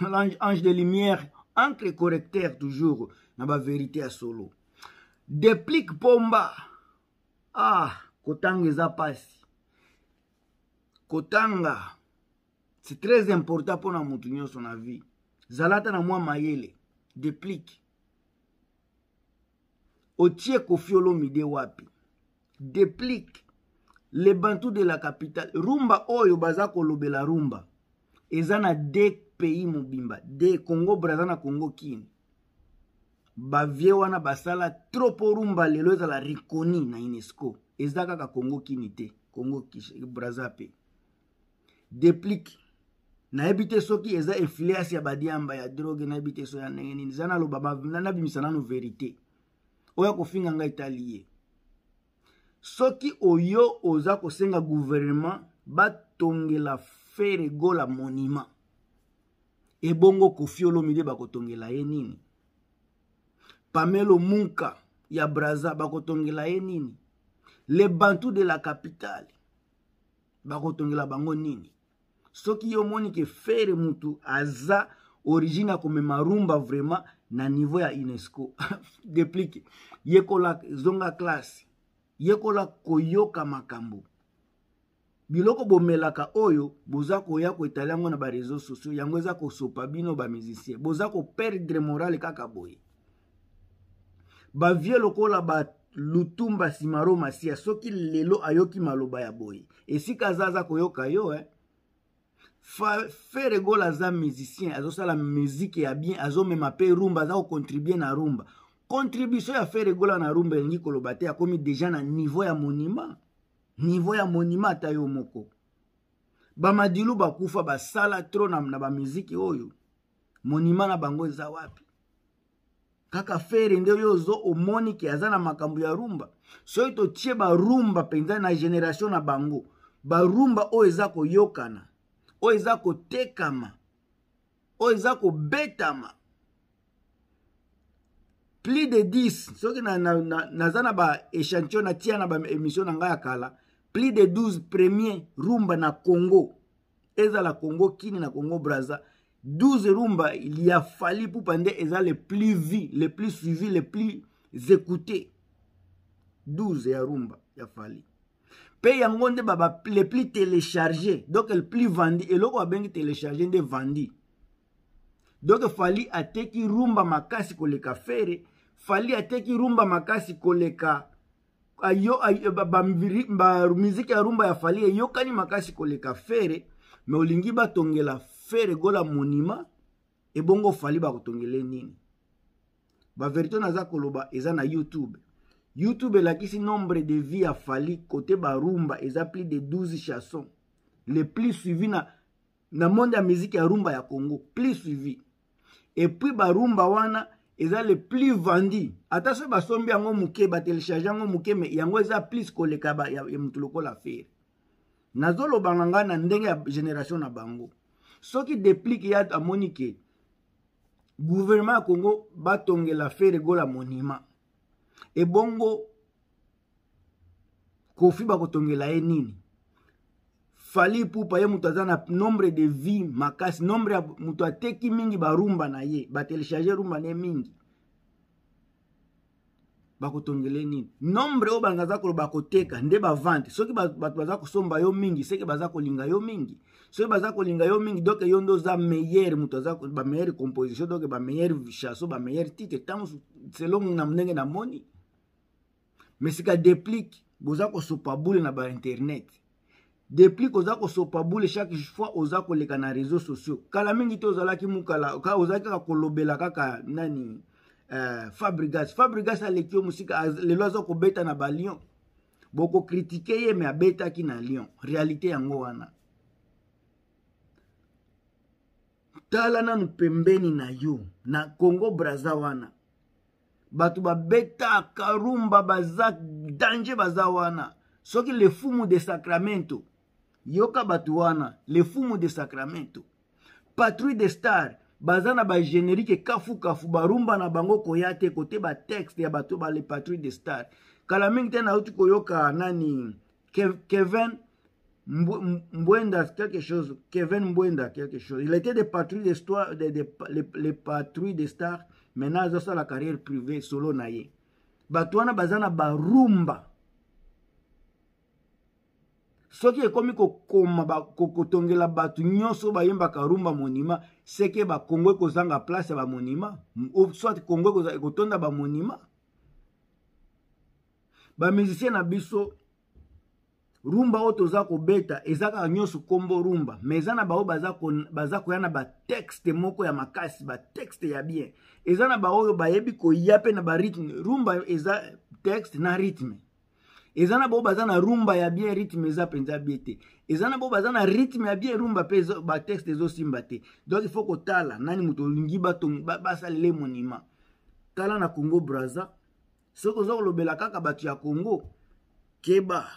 l'ange ange de lumière entre correcteur toujours na baverité ya solo deplique pomba ah kotanga eza mpasi kotanga c'est très important mpo na moto nyonso na vie zala ata na mwa mayele deplique otie kofi olomide wapi deplique le bantu de la capitale rumba oyo baza kolobela rumba eza na de pays mobimba de congo braza na congo kini bavie wana basala trop po rumba lelo ezala reconi na unesco eza kaka congo kini te congo braza pe deplique nayebi te soki eza influence ya badiamba ya drogue nayebi te so ya ndenge nini eza naloba nabimisa nano verité oya kofinga ngai etali ye soki oyo oza kosenga gouvernement batongela fere gola monument ebongo kofi olomide bakotongela ye nini pamelo munka ya braza bakotongela ye nini le bantu de la capitale bakotongela bango nini soki yo omoni ke fere mutu aza origine ya komema rumba vraiment na niveau ya unesco deplike yekola zonga classe yekola koyoka makambo biloko bomelaka oyo boza koya koetali yango na bareseau sociaux yango eza kosopa bino bamusicien boza koperdre morale kaka boye bavie lokola ba lutumba simaro masiya soki lelo ayoki maloba ya boye esika aza aza koyoka yo eh? fere gola aza musicien azosala miziki ya bien azomema mpe rumba aza kocontribue na rumba contribution ya fere gola na rumba elingi koloba te akomi deja na niveau ya monument niveau ya monument ata yo moko bamadilu bakufa basala tro na, na bamiziki oyo monima na bango eza wapi kaka fere nde oyo ozo omoni ke aza na makambo ya rumba soki totie barumba mpenza na generation na bango barumba oyo eza koyokana oyo eza kotekama oyo eza kobetama plus de 10 soki naza na, na, na, na, na ba échantillon natia na baémission na ngai ya kala plus de 12 premier rumba na congo ezala congo kini na congo braza 12 rumba ya fali pupa nde eza le plus vie le plus suivi le plus écouté 12 ya rumba ya fali mpe yango nde le plus téléchargé donc le plus vendi eloko babengi téléchargé nde vendi donc fali ateki rumba makasi koleka fere fali ateki rumba makasi koleka ayo bamiziki ya rumba ya fali eyokani makasi koleka fere me olingi batongela fere gola monima ebongo fali bakotongele nini baverité naza koloba eza na youtube youtube elakisi nombre de vie ya fali kote barumba eza plus de 12 chansons le plus suivi na na monde ya miziki ya rumba ya congo plus suivi epuis barumba wana eza le plus vendu ata soki basombi yango moke batelecharge yango moke me yango eza plus koleka ya, ya motu lokola fere nazoloba na ngai na ndenge ya génération na bango soki deplique ya amoni ke gouvernement ya congo batongela fere gola monument ebongo kofi bakotongela ye nini fali pupa ye moto aza na nombre de vie makasi nombre ya moto ateki mingi barumba na ye batelecharge rumba na ye mingi bakotongele nini nombre oyo balinga aza koloba bakoteka nde bavante soki bato baza kosomba yo mingi seke baza kolinga yo mingi soki baza kolinga yo mingi doke yo nde oza meilleur moto aza bameilleure composition doke bameilleure chaso bameilleure titre ntango selon na ndenge namoni mais sika deplique boza kosopa bule na bainternet deplique oza kosopa bule chaque fois oza koleka na réseau sociaux kala mingi te ozalaki mokala ozalaki kaka kolobela kaka nani uh, fabrigas fabrigas aleki yo mosika lelo aza kobeta na balion boko kritike ye me abetaki na lyon realite yango wana tala nanu pembeni na yo na congo braza wana bato babetaka rumba baza danger baza wana soki lefumu de sacramento yoka bato wana lefumu de sacramento patrouille de star baza na bagénérique kafukafu barumba na bango koya te kote batexte ya bato bale patrouille de star kala mingi te nauti koyoka nani kevin Mbwenda quelque chose, Kevin Mbwenda quelque chose. Il était des patrouilles de stars, des, des, les, les patrouilles de stars. Maintenant, azo sala carrière privée solo na ye. Bato wana baza na barumba. soki ekomi kokoma kotongela bato nyonso bayembaka rumba monima seke bakongo ekozanga place ya bamonima soit kongo ekotonda bamonima bamusicien na biso rumba oyo toza kobeta eza kaka nyonso nkombo rumba ma eza na baoyo baza koya na batexte moko ya makasi batexte ya bien eza na baoyo bayebi koya mpe na barythme rumba eza texte na rythme eza na bo baza na rumba ya bien rythme eza mpenza bie te eza na bo baza na rythme ya bien rumba mpe batexte ezosimba te donc il faut kotala nani moto olingi basalela ye monima tala na congo braza soki oza kolobela kaka bato ya congo keba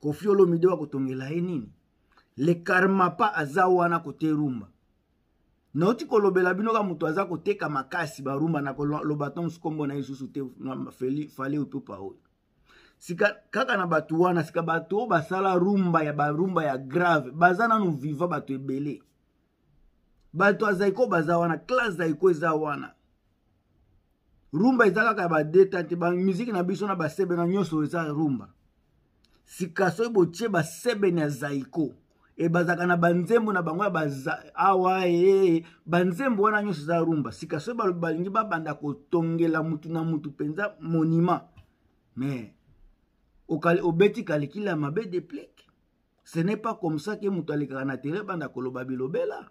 kofi olomide bakotongela ye nini le karmapa aza wana kote rumba nauti kolobela bino ka moto aza koteka makasi barumba na koloba to mosu kombo na ye lisusu te fale utupa oyo sika kaka na bato wana sika bato oyo basala rumba ya barumba ya grave baza nanu viva bato ebele bato ya zaiko baza wana classe zaiko eza wana rumba eza kaka ya badeta te bamiziki na biso na basebena nyonso eza rumba sika soki botie basebene ya zaiko e bazalaka na banzembo na bango ya awa ee eh, banzembo wana nyonso eza rumba sika soki balingi babanda kotongela motu na motu mpenza monument mais obeti kalikili ya mabe deplike ce n'est pas comme ça ke moto alekaka na tere banda koloba bilobela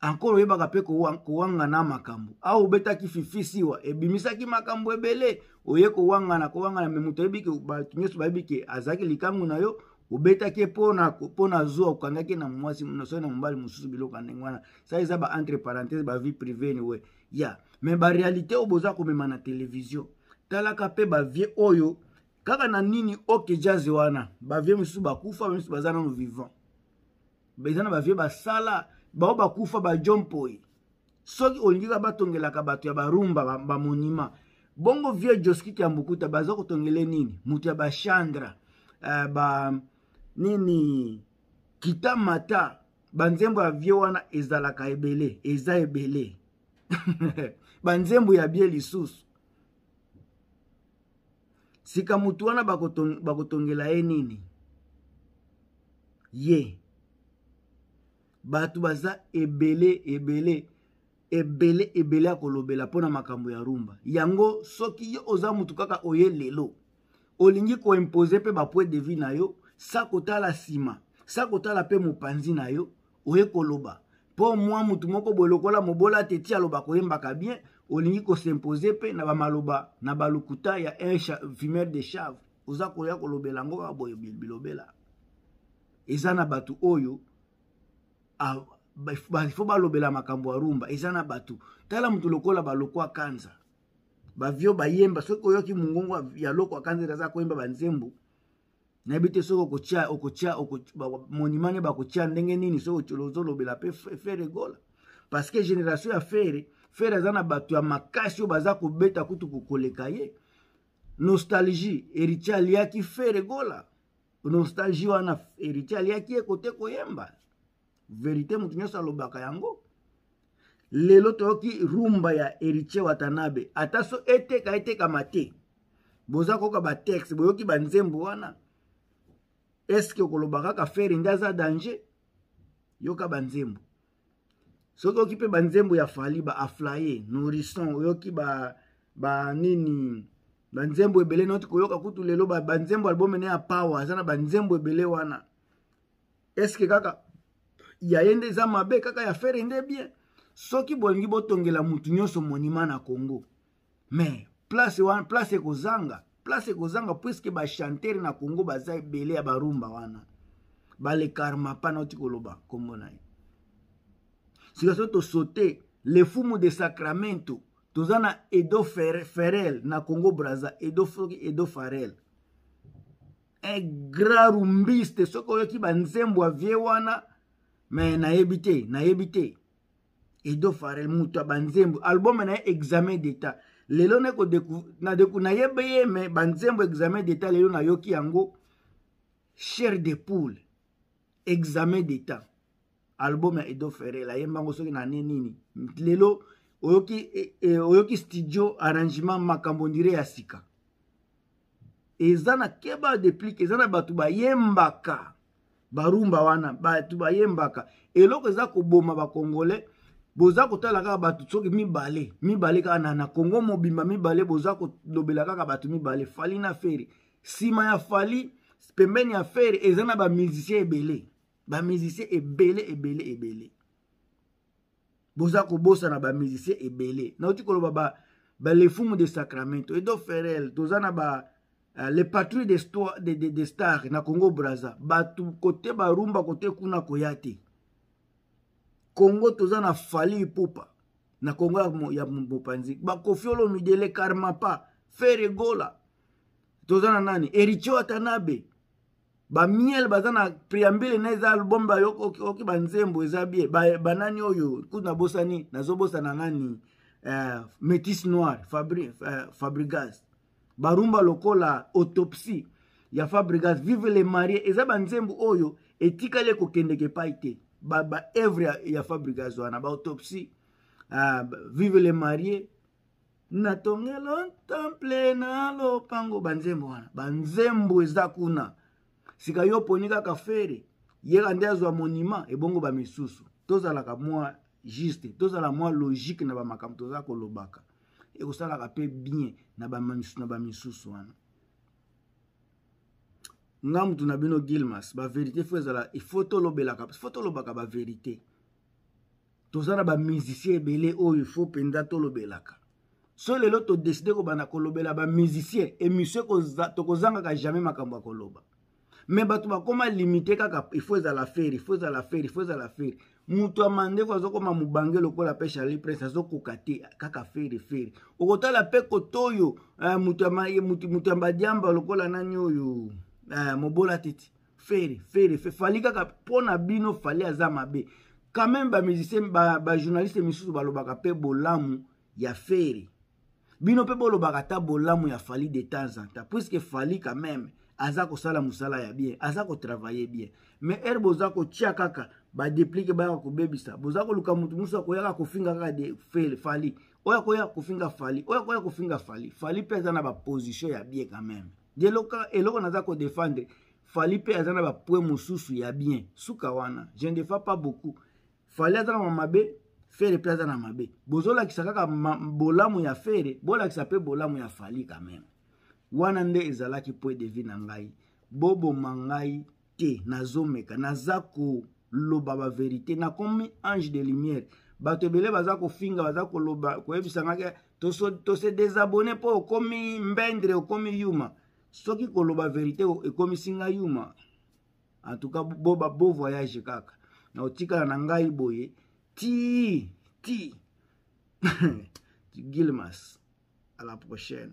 ankolo oyebaka mpe kowangana makambo awa obetaki fifi siwa ebimisaki makambo ebele oye kowangana kowangana me moto ayebi ke bato nyonso bayebi ke azalaki likangu na yo obetaki ye mpo na zuwa okangaki ye na mwasi nosoi na mobali mosusu biloko ya ndenge wana sa eza ba entre parenthèse ba vie privée niwe ya me barealité oyo boza komema na televizio talaka mpe bavie oyo kaka na nini oke jazz wana bavie mosusu bakufa bamisusu baza nano vivant eza na bavie basala bao bakufa bajompoi soki olingi ka batongelaka bato ya barumba bamonima ba bongo vieux joskit ya mbukuta baza kotongele nini moto ya bashandra uh, eh, ba nini kita mata banzembo ya vieux wana ezalaka ebele eza ebele banzembo ya bie lisusu sika motu wana bakotongela ye nini ye bato baza ebele ebele ebele ebele ya kolobela mpo na makambo ya rumba yango soki yo oza motu kaka oye lelo olingi koimpose mpe bapwe de vie na yo sa kotala nsima sa kotala mpe mopanzi na yo oye koloba mpo mwa motu moko boye lokola mobola te ti aloba koyembaka bien olingi kosimpose mpe na bamaloba na balukuta ya un fumeur de chave oza koya kolobela yango kaka boye bilobela eza na bato oyo fo balobela makambo ya rumba eza na bato tala motu lokola baloko akanza bavio bayemba soki oyoki mongongo ya loko akanza ete aza koyemba banzembo nayebi te soki okotya okotya monima ne bakotya ndenge nini soki ozolobela mpe fere gola parce que génération ya fere fere aza na bato ya makasi oyo baza kobeta kutu kokoleka ye nostalgie héritier aliaki fere gola nostalgie wana héritier aliaki ye kote koyemba verite moto nyonso alobaka yango lelo toyoki rumba ya heritier watanabe ata so eteka etekama te boza koyoka batexte boyoki banzembo wana eske okoloba kaka fere nde aza danger yoka banzembo soki oyoki mpe banzembo ya fali ba aflaye nourrisson oyoki ba, ba nini banzembo ebele noti koyoka kutu lelo banzembo album ene ya power aza na banzembo ebele wana eske kaka ya ye nde eza mabe kaka ya fere nde bien soki bolingi botongela motu nyonso monima na congo mais place wana place ekozanga place ekozanga puiske bachantere na congo baza ebele ya barumba wana balekarma pana oti koloba nkombo na ye sika so tosote lefumu de sacramento toza na edo ferel na congo braza edo soki edo farel un grand rumbiste soki oyoki banzembo ya vie wana me nayebi te nayebi te edo farel moto ya banzembo album na ye examen d'état lelo nayebi ye me banzembo examen d'état lelo nayoki yango chair de poule examen d'état album ya edo ferel ayemba yango soki na ne nini lelo oyoki, eh, eh, oyoki studio arrangement makambo ndire ya sika eza na keba deplique eza na bato bayembaka barumba wana bato bayembaka eloko eza koboma bakongole boza kotala kaka bato soki mibale mibale kaka na, na kongo mobimba mibale boza kolobela kaka bato mibale fali na feri nsima ya fali pembeni ya feri eza na bamusicien ebele bamusicien ebele ebele ebele boza kobosana ba musicien ebele nauti koloba ba, ba lefumu de sacramento edo ferel toza na ba uh, le patrie de, de, de, de star na congo braza bato kote barumba kote kuna koya te congo toza na fali ipupa na congo ya mopanzi bakofi olomide le karmapa fere gola toza na nani ericho atanabe ba miel baza na preambile na eza album bayoki oki banzembo eza bie banani ba oyo kutu nabosani nazobosana nani eh, metis noir Fabri, eh, fabrigas barumba lokola autopsie ya fabrigas vive le marie eza banzembo oyo etikali ekokendeke epai te baevre ba ya fabrigas wana baautopsie uh, ah, vive le marie natongelo temple na lopango banzembo wana banzembo eza kuna sika yo oponi kaka fere yeka nde azwa monima ebongo bamisusu tozalaka mwa juste tozala mwa logique na bamakambo toza kolobaka ekosalaka mpe bien na bamisusu wana nga mutu na bino gilmas baverité fo ezala ifo tolobelaka fo tolobaka baverité toza na bamusicien ebele oyo fo mpenza tolobelaka so lelo todeside kobanda kolobela bamusicien emission tokozangaka jamais makambo ya koloba me bato bakoma limite kaka ifo ezala feri ifo ezala feri ifo ezala feri moto ya mandefu azokoma mobange lokola mpe charlie prince azokoka te kaka feri feri okotala mpe koto oyo eh, moto ya badiamba lokola nani oyo eh, mobola tete fere fere fe fali kaka mpo na bino fali aza mabe quand même bamusicien bajournaliste ba misusu balobaka mpe bolamu ya fere bino mpe bolobaka ata bolamu ya fali de temps en temps puisque fali quand même aza kosala mosala ya bien aza kotravaille bien mais ere boza kotya kaka badeplike bayaka kobebisa boza koluka motu mosusu akoyaka kofinga kaka de fele fali oyo akoya kofinga fali oyo akoya kofinga fali fali mpe aza na baposition ya bie quand meme Yeloka eloko naza ko defendre Fally pe aza na ba point mosusu ya bien suka wana je ne défends pas beaucoup Fally aza na mabe Ferre pe aza na mabe bozolakisa kaka ma, bolamu ya Ferre bolakisa pe bolamu ya Fally quand même wana nde ezalaki point de vue na ngai boboma ngai te nazomeka naza koloba baverité nakomi ange de lumière bato ebele baza kofinga baza koloba koyebisa ngaki tose desabone mpo okomi mbendre okomi yuma soki koloba verité ekomisi ngai yuma en tout cas bo, bo, bo voyage kaka na otikala na ngai boye ti ti gilmas à la prochaine